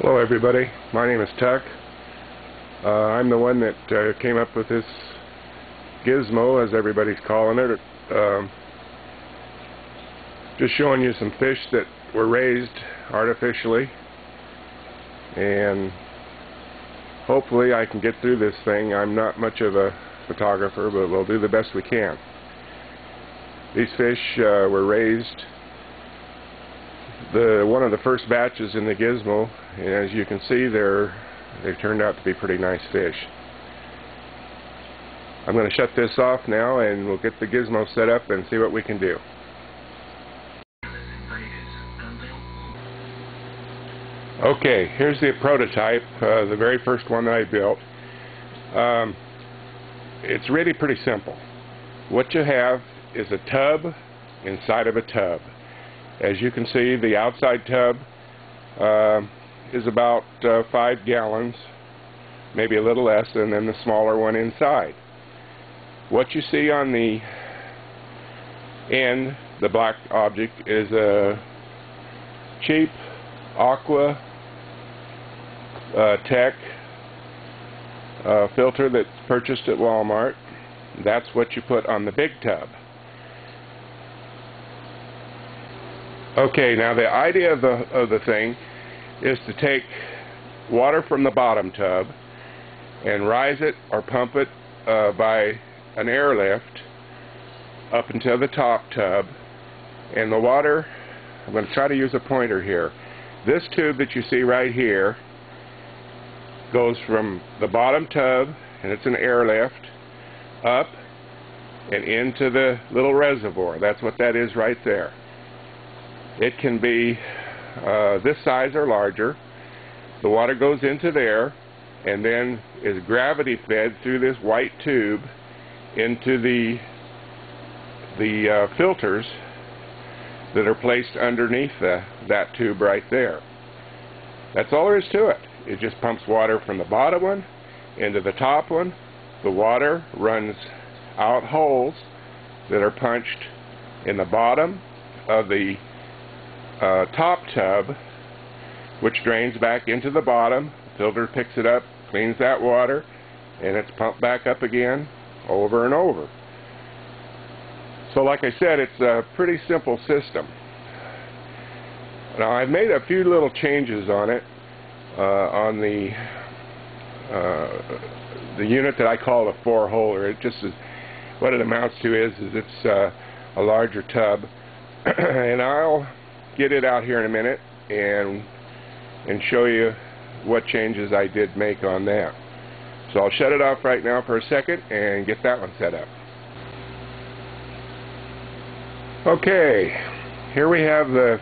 Hello everybody, my name is Tuck. Uh, I'm the one that uh, came up with this gizmo, as everybody's calling it. Um, just showing you some fish that were raised artificially and hopefully I can get through this thing. I'm not much of a photographer, but we'll do the best we can. These fish uh, were raised the one of the first batches in the gizmo and as you can see they're they've turned out to be pretty nice fish. I'm going to shut this off now and we'll get the gizmo set up and see what we can do. Okay here's the prototype uh, the very first one that I built. Um, it's really pretty simple. What you have is a tub inside of a tub as you can see, the outside tub uh, is about uh, five gallons, maybe a little less, and then the smaller one inside. What you see on the end, the black object, is a cheap Aqua uh, Tech uh, filter that's purchased at Walmart. That's what you put on the big tub. Okay, now the idea of the, of the thing is to take water from the bottom tub and rise it or pump it uh, by an airlift up into the top tub and the water, I'm going to try to use a pointer here. This tube that you see right here goes from the bottom tub and it's an airlift up and into the little reservoir. That's what that is right there. It can be uh, this size or larger. The water goes into there and then is gravity fed through this white tube into the the uh, filters that are placed underneath the, that tube right there. That's all there is to it. It just pumps water from the bottom one into the top one. The water runs out holes that are punched in the bottom of the uh, top tub which drains back into the bottom. Filter picks it up, cleans that water, and it's pumped back up again over and over. So like I said, it's a pretty simple system. Now I've made a few little changes on it, uh, on the uh, the unit that I call a four-holer. It just is, what it amounts to is, is it's uh, a larger tub, and I'll get it out here in a minute and and show you what changes I did make on that. So I'll shut it off right now for a second and get that one set up. Okay, here we have the